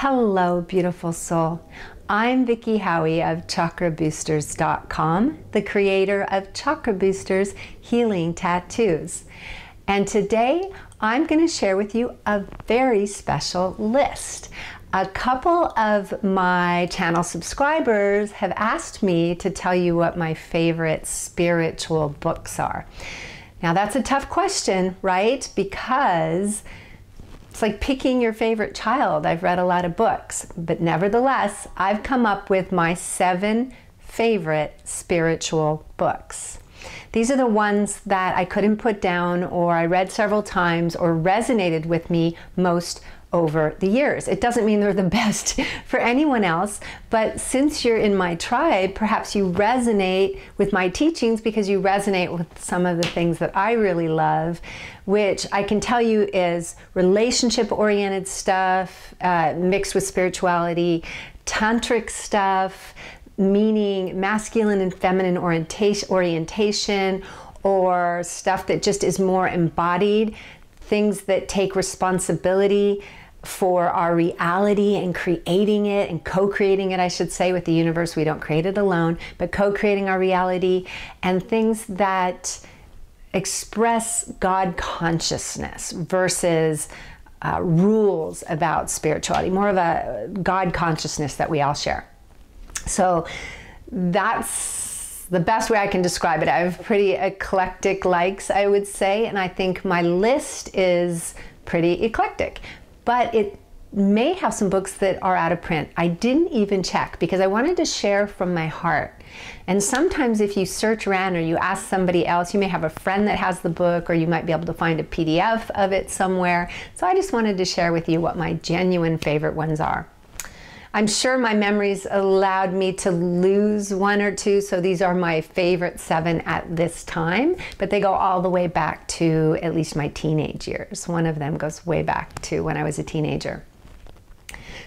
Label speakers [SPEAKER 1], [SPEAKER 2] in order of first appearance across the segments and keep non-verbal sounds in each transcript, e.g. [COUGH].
[SPEAKER 1] Hello, beautiful soul. I'm Vicki Howie of chakraboosters.com, the creator of Chakra Boosters Healing Tattoos. And today I'm going to share with you a very special list. A couple of my channel subscribers have asked me to tell you what my favorite spiritual books are. Now, that's a tough question, right? Because it's like picking your favorite child. I've read a lot of books, but nevertheless, I've come up with my seven favorite spiritual books. These are the ones that I couldn't put down, or I read several times, or resonated with me most over the years. It doesn't mean they're the [LAUGHS] best for anyone else, but since you're in my tribe, perhaps you resonate with my teachings because you resonate with some of the things that I really love, which I can tell you is relationship oriented stuff uh, mixed with spirituality, tantric stuff, meaning masculine and feminine orientation, orientation or stuff that just is more embodied things that take responsibility for our reality and creating it and co creating it, I should say, with the universe. We don't create it alone, but co creating our reality and things that express God consciousness versus uh, rules about spirituality, more of a God consciousness that we all share. So that's the best way I can describe it. I have pretty eclectic likes, I would say, and I think my list is pretty eclectic. But it may have some books that are out of print. I didn't even check because I wanted to share from my heart. And sometimes, if you search around or you ask somebody else, you may have a friend that has the book, or you might be able to find a PDF of it somewhere. So, I just wanted to share with you what my genuine favorite ones are. I'm sure my memories allowed me to lose one or two, so these are my favorite seven at this time, but they go all the way back to at least my teenage years. One of them goes way back to when I was a teenager.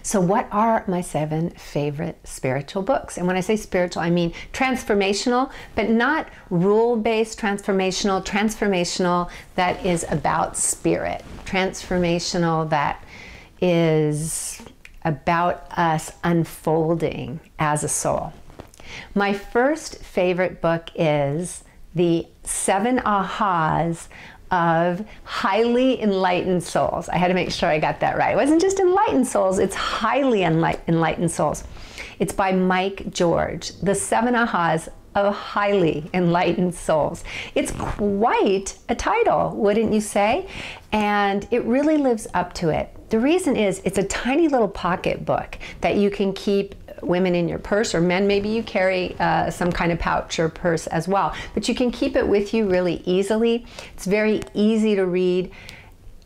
[SPEAKER 1] So, what are my seven favorite spiritual books? And when I say spiritual, I mean transformational, but not rule based transformational, transformational that is about spirit, transformational that is about us unfolding as a soul. My first favorite book is The Seven Ahas of Highly Enlightened Souls. I had to make sure I got that right. It wasn't just enlightened souls, it's highly enlightened souls. It's by Mike George, The Seven Ahas of highly enlightened souls. It's quite a title, wouldn't you say? And it really lives up to it. The reason is it's a tiny little pocket book that you can keep women in your purse or men maybe you carry uh, some kind of pouch or purse as well but you can keep it with you really easily it's very easy to read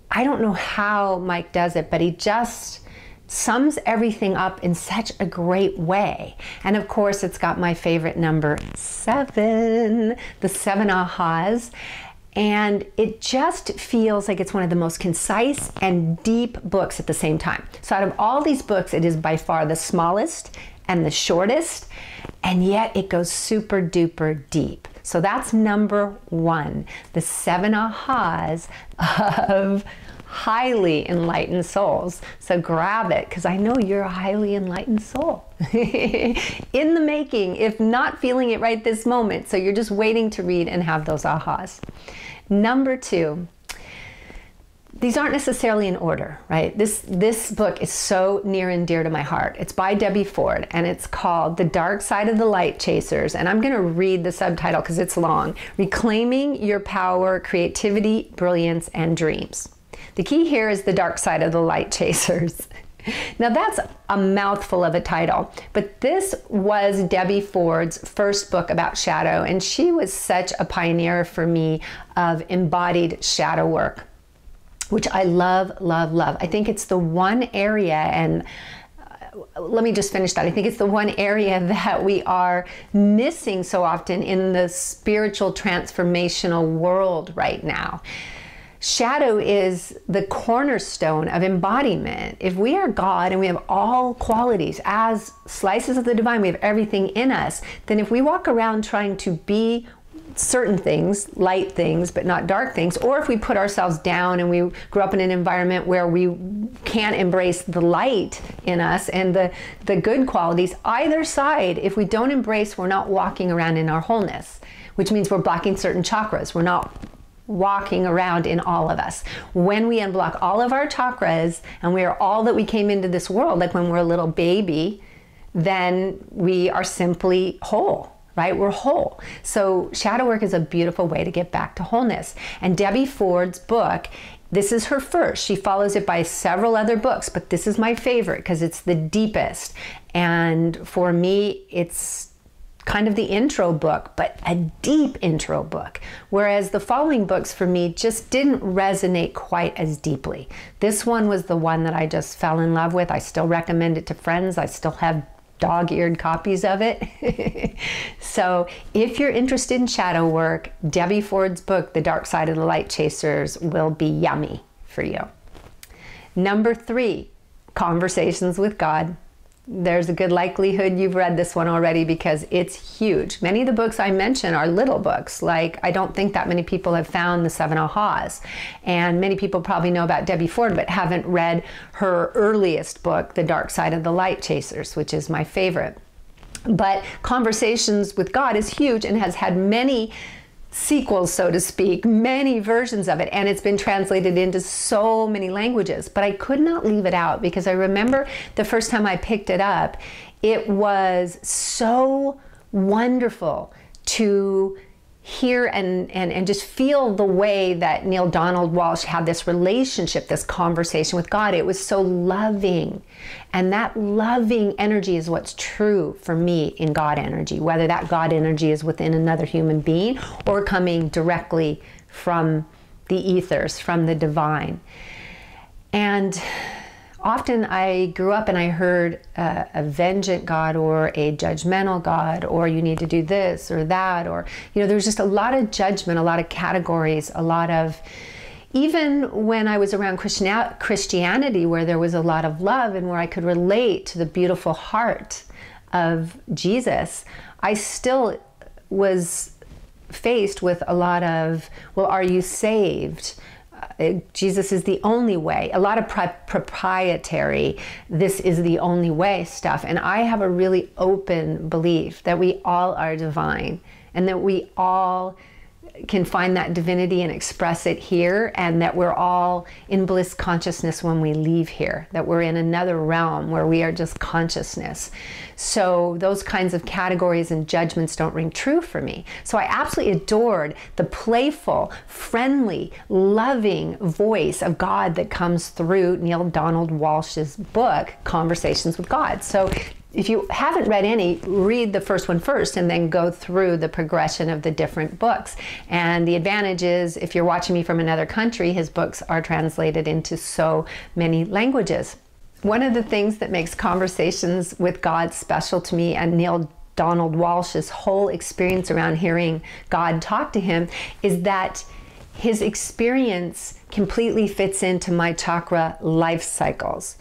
[SPEAKER 1] i don't know how mike does it but he just sums everything up in such a great way. And of course, it's got my favorite number seven, the seven ahas. And it just feels like it's one of the most concise and deep books at the same time. So, out of all these books, it is by far the smallest and the shortest, and yet it goes super duper deep. So, that's number one the seven ahas [LAUGHS] of highly enlightened souls. So grab it because I know you're a highly enlightened soul [LAUGHS] in the making, if not feeling it right this moment. So you're just waiting to read and have those ahas. Number two, these aren't necessarily in order, right? This this book is so near and dear to my heart. It's by Debbie Ford and it's called The Dark Side of the Light Chasers and I'm going to read the subtitle cuz it's long. Reclaiming your power, creativity, brilliance and dreams. The key here is the dark side of the light chasers. [LAUGHS] Now that's a mouthful of a title, but this was Debbie Ford's first book about shadow, and she was such a pioneer for me of embodied shadow work, which I love, love, love. I think it's the one area, and uh, let me just finish that. I think it's the one area [LAUGHS] that we are missing so often in the spiritual transformational world right now. Shadow is the cornerstone of embodiment. If we are God and we have all qualities as slices of the divine, we have everything in us, then if we walk around trying to be certain things, light things, but not dark things, or if we put ourselves down and we grew up in an environment where we can't embrace the light in us and the, the good qualities, either side, if we don't embrace, we're not walking around in our wholeness, which means we're blocking certain chakras. We're not walking around in all of us. When we unblock all of our chakras and we are all that we came into this world, like when we're a little baby, then we are simply whole right? We're whole. So, shadow work is a beautiful way to get back to wholeness. And Debbie Ford's book, this is her first. She follows it by several other books, but this is my favorite because it's the deepest. And for me, it's kind of the intro book, but a deep intro book. Whereas the following books for me just didn't resonate quite as deeply. This one was the one that I just fell in love with. I still recommend it to friends. I still have dog eared copies of it. [LAUGHS] so, if you're interested in shadow work, Debbie Ford's book, The Dark Side of the Light Chasers, will be yummy for you. Number three, conversations with God there's a good likelihood you've read this one already because it's huge. Many of the books I mention are little books. Like, I don't think that many people have found the Seven Ahas. And many people probably know about Debbie Ford, but haven't read her earliest book, The Dark Side of the Light Chasers, which is my favorite. But Conversations with God is huge and has had many sequels, so to speak, many versions of it, and it's been translated into so many languages. But I could not leave it out because I remember the first time I picked it up, it was so wonderful to hear and, and, and just feel the way that Neale Donald Walsch had this relationship, this conversation with God. It was so loving. And that loving energy is what's true for me in God energy, whether that God energy is within another human being or coming directly from the ethers, from the divine. And often I grew up and I heard uh, a vengeant God or a judgmental God, or you need to do this or that, or, you know, there's just a lot of judgment, a lot of categories, a lot of, even when I was around Christianity, where there was a lot of love and where I could relate to the beautiful heart of Jesus, I still was faced with a lot of, well, are you saved? Uh, Jesus is the only way. A lot of proprietary, this is the only way stuff. And I have a really open belief that we all are divine and that we all can find that divinity and express it here, and that we're all in bliss consciousness when we leave here, that we're in another realm where we are just consciousness. So, those kinds of categories and judgments don't ring true for me. So, I absolutely adored the playful, friendly, loving voice of God that comes through Neale Donald Walsch's book, Conversations with God. So, if you haven't read any, read the first one first and then go through the progression of the different books. And the advantage is, if you're watching me from another country, his books are translated into so many languages. One of the things that makes conversations with God special to me and Neale Donald Walsch's whole experience around hearing God talk to him is that his experience completely fits into my chakra life cycles.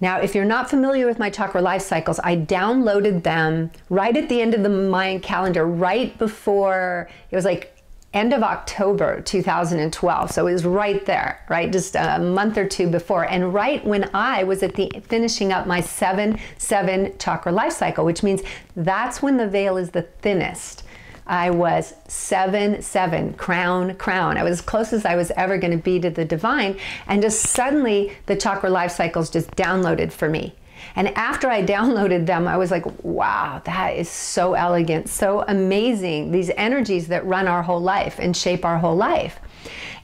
[SPEAKER 1] Now, if you're not familiar with my chakra life cycles, I downloaded them right at the end of the Mayan calendar, right before it was like end of October 2012. So it was right there, right? Just a month or two before. And right when I was at the finishing up my 7 7 chakra life cycle, which means that's when the veil is the thinnest. I was seven, seven, crown, crown. I was as close as I was ever going to be to the divine. And just suddenly the chakra life cycles just downloaded for me. And after I [LAUGHS] downloaded them, I was like, wow, that is so elegant, so amazing. These energies that run our whole life and shape our whole life.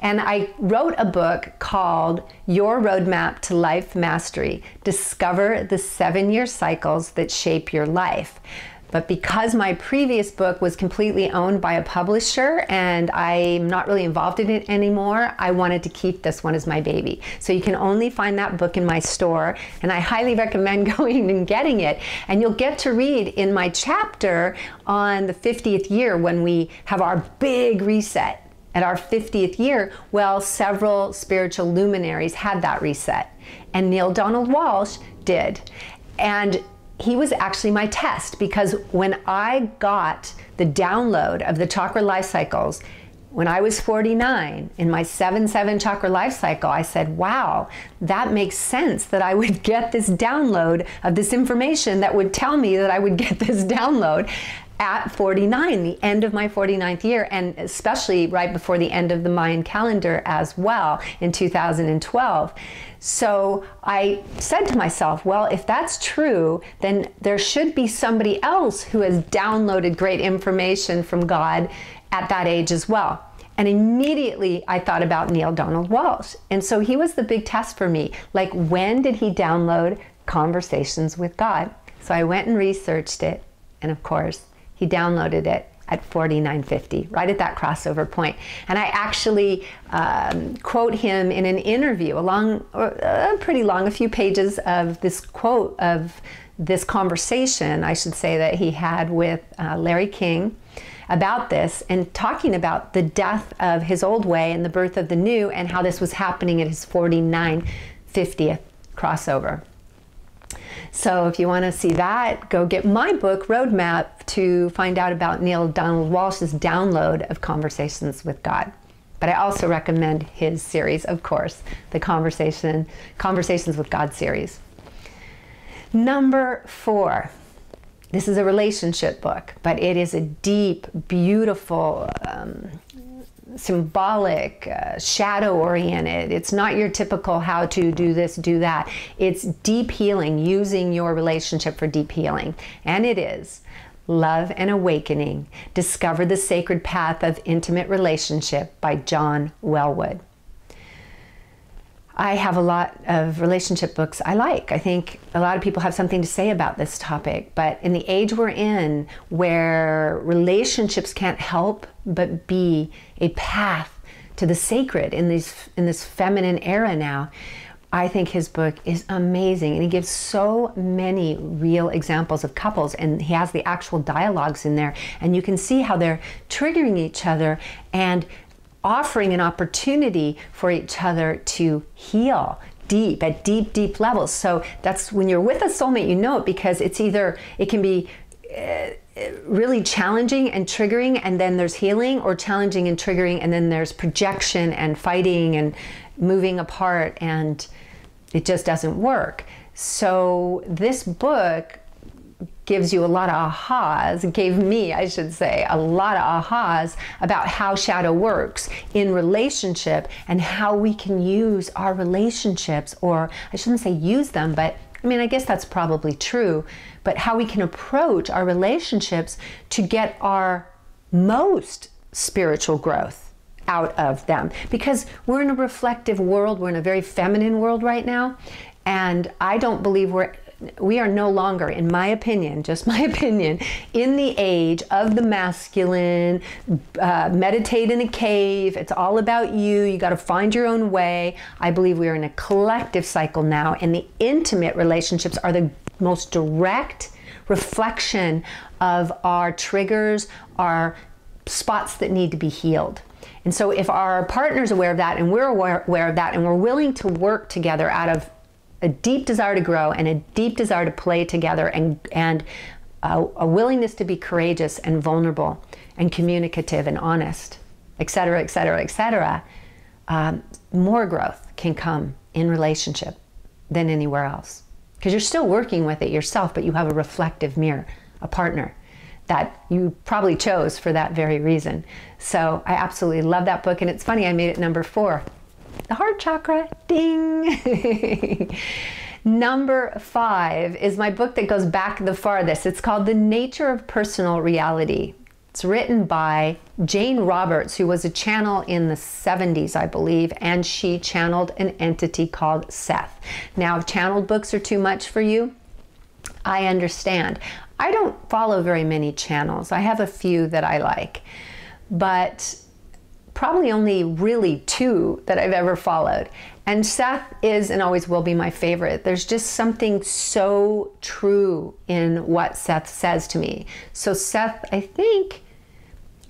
[SPEAKER 1] And I wrote a book called Your Roadmap to Life Mastery Discover the Seven Year Cycles That Shape Your Life. But because my previous book was completely owned by a publisher and I'm not really involved in it anymore, I wanted to keep this one as my baby. So you can only find that book in my store, and I highly recommend [LAUGHS] going and getting it. And you'll get to read in my chapter on the 50th year when we have our big reset. At our 50th year, well, several spiritual luminaries had that reset, and Neale Donald Walsch did. And he was actually my test because when I got the download of the chakra life cycles, when I was 49 in my 7 7 chakra life cycle, I said, wow, that makes sense that I would [LAUGHS] get this download of this information that would tell me that I would get this [LAUGHS] download at 49, the end of my 49th year, and especially right before the end of the Mayan calendar as well in 2012. So I said to myself, well, if that's true, then there should be somebody else who has downloaded great information from God at that age as well. And immediately I thought about Neale Donald Walsch. And so he was the big test for me. Like, when did he download Conversations with God? So I went and researched it. And of course, he downloaded it at 4950, right at that crossover point. And I actually um, quote him in an interview, a long, pretty long, a few pages of this quote of this conversation, I should say, that he had with uh, Larry King about this and talking about the death of his old way and the birth of the new and how this was happening at his 49 50th crossover. So if you want to see that, go get my book, Roadmap, to find out about Neale Donald Walsch's download of Conversations with God. But I also recommend his series, of course, the Conversation Conversations with God series. Number four. This is a relationship book, but it is a deep, beautiful, um, symbolic, uh, shadow oriented. It's not your typical how to do this, do that. It's deep healing, using your relationship for deep healing. And it is. Love and Awakening Discover the Sacred Path of Intimate Relationship by John Welwood. I have a lot of relationship books I like. I think a lot of people have something to say about this topic, but in the age we're in where relationships can't help but be a path to the sacred in these in this feminine era now, I think his book is amazing and he gives so many real examples of couples and he has the actual dialogues in there and you can see how they're triggering each other and offering an opportunity for each other to heal deep at deep deep levels. So that's when you're with a soulmate you know it because it's either it can be uh, really challenging and triggering and then there's healing or challenging and triggering and then there's projection and fighting and moving apart and it just doesn't work. So this book gives you a lot of ahas, gave me, I should say, a lot of ahas about how shadow works in relationship and how we can use our relationships, or I shouldn't say use them, but I mean, I guess that's probably true, but how we can approach our relationships to get our most spiritual growth out of them. Because we're in a reflective world, we're in a very feminine world right now, and I don't believe we're we are no longer, in my opinion, just my [LAUGHS] opinion, in the age of the masculine, uh, meditate in a cave. It's all about you. You got to find your own way. I believe we are in a collective cycle now, and the intimate relationships are the most direct reflection of our triggers, our spots that need to be healed. And so, if our partner's aware of that and we're aware, aware of that and we're willing to work together out of a deep desire to grow and a deep desire to play together and, and a, a willingness to be courageous and vulnerable and communicative and honest, et cetera, et cetera, et cetera, um, more growth can come in relationship than anywhere else. Because you're still working with it yourself, but you have a reflective mirror, a partner that you probably chose for that very reason. So I absolutely love that book. And it's funny, I made it number four the heart chakra, ding. [LAUGHS] Number five is my book that goes back the farthest. It's called The Nature of Personal Reality. It's written by Jane Roberts, who was a channel in the 70s, I believe, and she channeled an entity called Seth. Now, if channeled books are too much for you, I understand. I don't follow very many channels. I have a few that I like, but probably only really two that I've ever followed. And Seth is and always will be my favorite. There's just something so true in what Seth says to me. So, Seth, I think,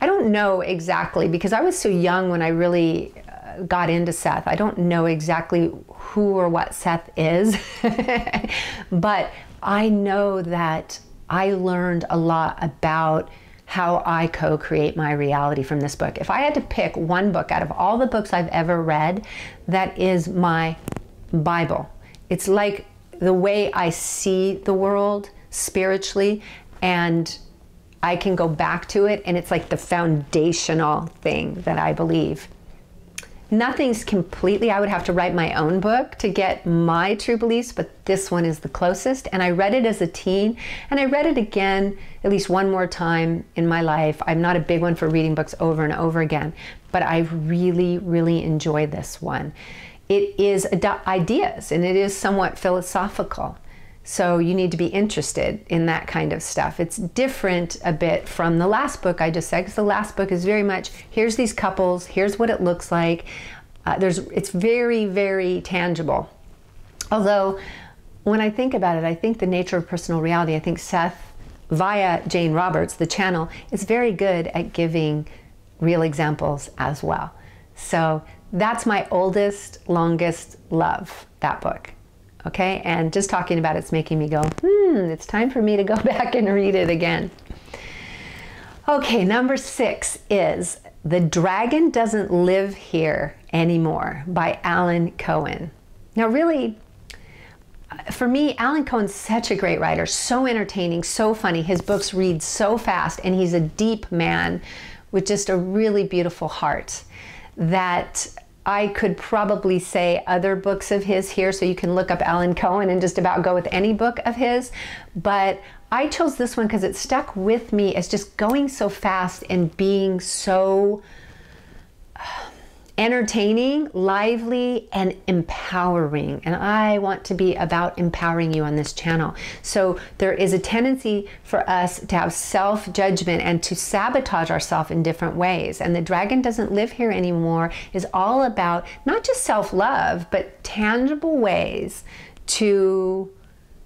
[SPEAKER 1] I don't know exactly because I was so young when I really uh, got into Seth. I don't know exactly who or what Seth is, [LAUGHS] but I know that I learned a lot about how I co create my reality from this book. If I had to pick one book out of all the books I've ever read, that is my Bible. It's like the way I see the world spiritually, and I can go back to it, and it's like the foundational thing that I believe nothing's completely, I would have to write my own book to get my true beliefs, but this one is the closest. And I read it as a teen, and I read it again at least one more time in my life. I'm not a big one for reading books over and over again, but I really, really enjoy this one. It is ideas and it is somewhat philosophical. So you need to be interested in that kind of stuff. It's different a bit from the last book I just said, because the last book is very much here's these couples, here's what it looks like. Uh, there's it's very very tangible. Although when I think about it, I think the nature of personal reality. I think Seth via Jane Roberts, the channel, is very good at giving real examples as well. So that's my oldest, longest love, that book okay? And just talking about it's making me go, hmm, it's time for me to go [LAUGHS] back and read it again. Okay, number six is The Dragon Doesn't Live Here Anymore by Alan Cohen. Now, really, for me, Alan Cohen's such a great writer, so entertaining, so funny. His books read so fast, and he's a deep man with just a really beautiful heart that I could probably say other books of his here, so you can look up Alan Cohen and just about go with any book of his. But I chose this one because it stuck with me as just going so fast and being so entertaining, lively, and empowering. And I want to be about empowering you on this channel. So there is a tendency for us to have self judgment and to sabotage ourselves in different ways. And the dragon doesn't live here anymore is all about not just self love, but tangible ways to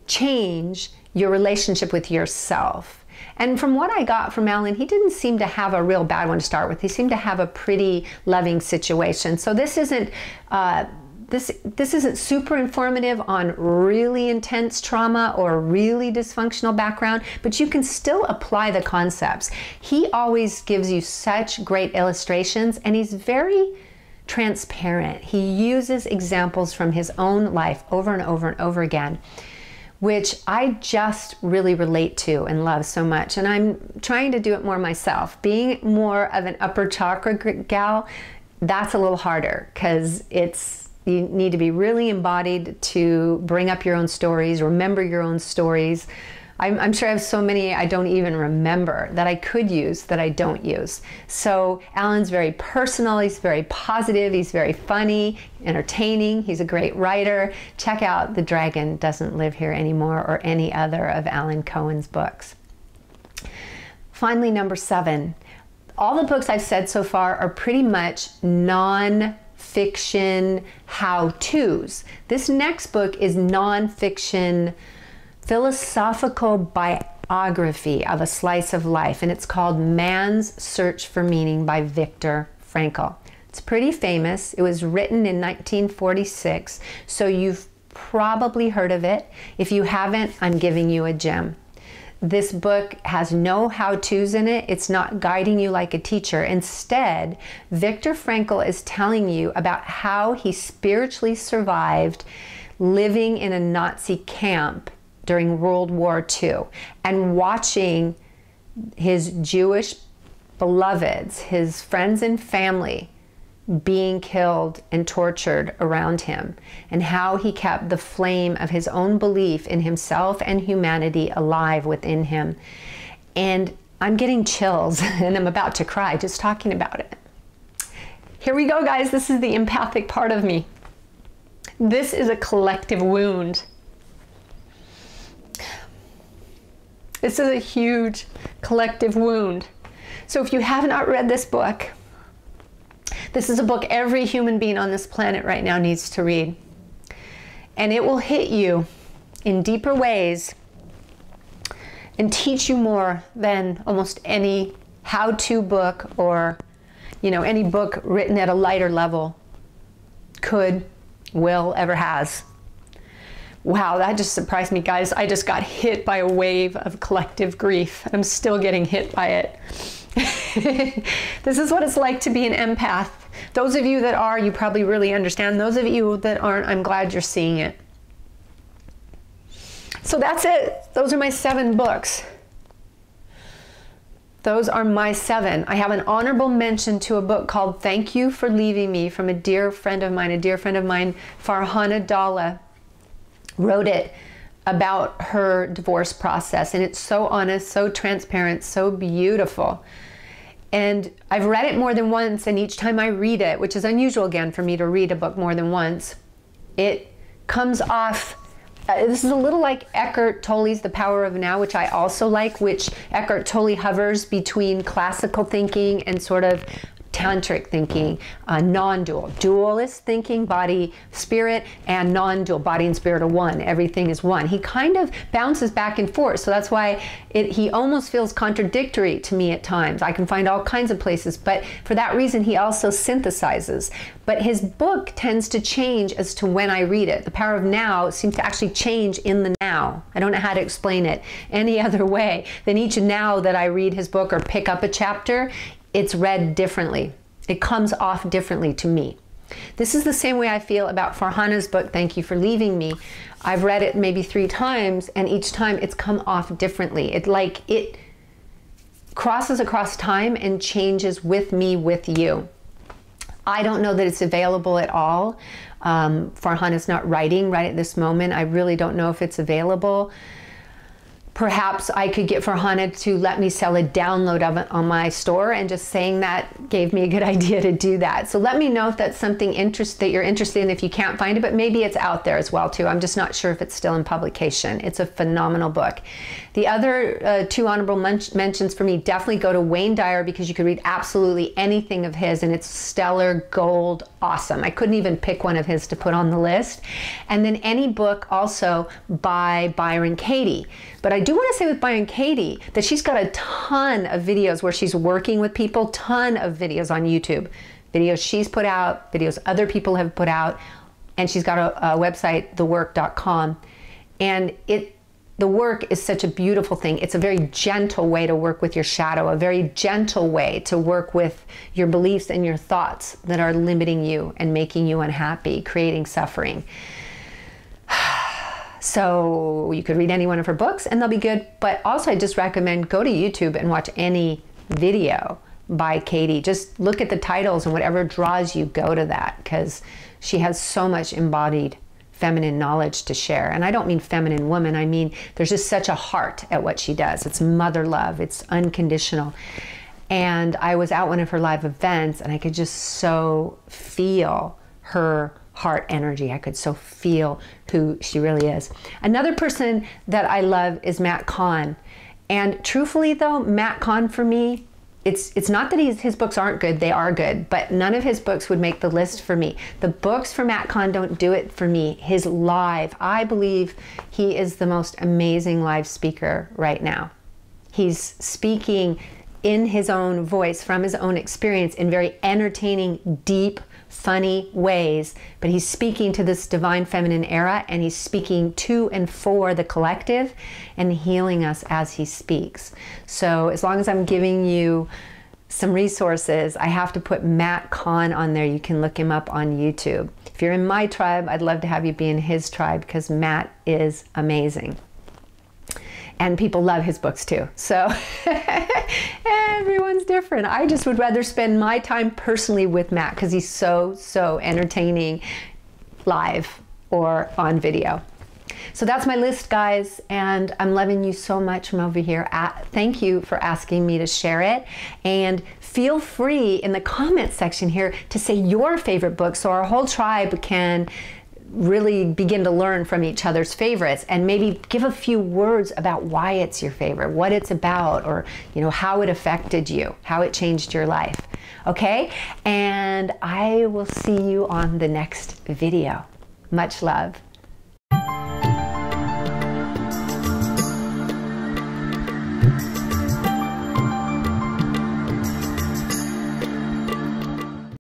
[SPEAKER 1] change your relationship with yourself and from what I got from Alan, he didn't seem to have a real bad one to start with. He seemed to have a pretty loving situation. So this isn't. Uh, this, this isn't super informative on really intense trauma or really dysfunctional background, but you can still apply the concepts. He always gives you such great illustrations and he's very transparent. He uses examples from his own life over and over and over again which I just really relate to and love so much. And I'm trying to do it more myself. Being more of an upper chakra gal, that's a little harder because it's you need to be really embodied to bring up your own stories, remember your own stories, I'm, I'm, sure I have so many I don't even remember that I could use that I don't use. So Alan's very personal, he's very positive, he's very funny, entertaining, he's a great writer. Check out The Dragon Doesn't Live Here Anymore or any other of Alan Cohen's books. Finally, number seven. All the books I've said so far are pretty much non fiction how to's. This next book is non fiction philosophical biography of a slice of life, and it's called Man's Search for Meaning by Viktor Frankl. It's pretty famous. It was written in 1946, so you've probably heard of it. If you haven't, I'm giving you a gem. This book has no how to's in it. It's not guiding you like a teacher. Instead, Viktor Frankl is telling you about how he spiritually survived living in a Nazi camp during World War II and watching his Jewish beloveds, his friends and family, being killed and tortured around him, and how he kept the flame of his own belief in himself and humanity alive within him. And I'm getting chills [LAUGHS] and I'm about to cry just talking about it. Here we go, guys. This is the empathic part of me. This is a collective wound. This is a huge collective wound. So if you have not read this book, this is a book every human being on this planet right now needs to read. And it will hit you in deeper ways and teach you more than almost any how-to book or you know any book written at a lighter level could
[SPEAKER 2] Will ever has. Wow, that just surprised me, guys. I just got hit by a wave of collective grief, I'm still getting hit by it. [LAUGHS] this is what it's like to be an empath. Those of you that are, you probably really understand. Those of you that aren't, I'm glad you're seeing it. So that's it. Those are my seven books. Those are my seven. I have an honorable mention to a book called Thank You for Leaving Me from a dear friend of mine, a dear friend of mine, Farhana Dhalla wrote it about her divorce process. And it's so honest, so transparent, so beautiful. And I've read it more than once, and each time I read it, which is unusual again for me to read a book more than once, it comes off. Uh, this is a little like Eckhart Tolle's The Power of Now, which I also like, which Eckhart Tolle hovers between classical thinking and sort of tantric thinking, uh, non-dual. Dualist thinking, body, spirit, and non-dual, body and spirit are one. Everything is one. He kind of bounces back and forth, so that's why it, he almost feels contradictory to me at times. I can find all kinds of places, but for that reason, he also synthesizes. But his book tends to change as to when I read it. The Power of Now seems to actually change in the now. I don't know how to explain it any [LAUGHS] other way than each now that I read his book or pick up a chapter, it's read differently. It comes off differently to me. This is the same way I feel about Farhana's book, Thank You for Leaving Me. I've read it maybe three times, and each time it's come off differently. It like it crosses across time and changes with me, with you. I don't know that it's available at all. Um, Farhana's not writing right at this moment. I really don't know if it's available perhaps I could get for Farhana to let me sell a download of it on my store and just saying that gave me a good [LAUGHS] idea to do that. So let me know if that's something interest that you're interested in if you can't find it, but maybe it's out there as well too. I'm just not sure if it's still in publication. It's a phenomenal book. The other uh, two honorable men mentions for me definitely go to Wayne Dyer because you could read absolutely anything of his and it's stellar, gold, awesome. I couldn't even pick one of his to put on the list. And then any book also by Byron Katie. But I do want to say with Byron Katie that she's got a ton of videos where she's working with people, ton of videos on YouTube. Videos she's put out, videos other people have put out, and she's got a, a website, thework.com. And it the work is such a beautiful thing. It's a very gentle way to work with your shadow, a very gentle way to work with your beliefs and your thoughts that are limiting you and making you unhappy, creating suffering. [SIGHS] So you could read any one of her books and they'll be good. But also, I just recommend go to YouTube and watch any video by Katie. Just look at the titles and whatever draws you, go to that because she has so much embodied feminine knowledge to share. And I don't mean feminine woman, I mean there's just such a heart at what she does. It's mother love, it's unconditional. And I was at one of her live events and I could just so feel her heart energy. I could so feel who she really is. Another person that I love is Matt Kahn. And truthfully though, Matt Kahn for me it's it's not that he's, his books aren't good they are good but none of his books would make the list for me. The books for matt kahn don't do it for me. His live i believe he is the most amazing live speaker right now. He's speaking in his own voice from his own experience in very entertaining deep funny ways, but he's speaking to this divine feminine era and he's speaking to and for the collective and healing us as he speaks. So, as long as I'm giving you some resources, I have to put Matt Kahn on there. You can look him up on YouTube. If you're in my tribe, I'd love to have you be in his tribe because Matt is amazing and people love his books too. So [LAUGHS] everyone's different. I just would rather spend my time personally with Matt because he's so, so entertaining live or on video. So that's my list, guys, and I'm loving you so much from over here. Thank you for asking me to share it. And feel free in the comment section here to say your favorite book so our whole tribe can really begin to learn from each other's favorites and maybe give a few words about why it's your favorite, what it's about, or you know how it affected you, how it changed your life. Okay? And I will see you on the next video. Much love.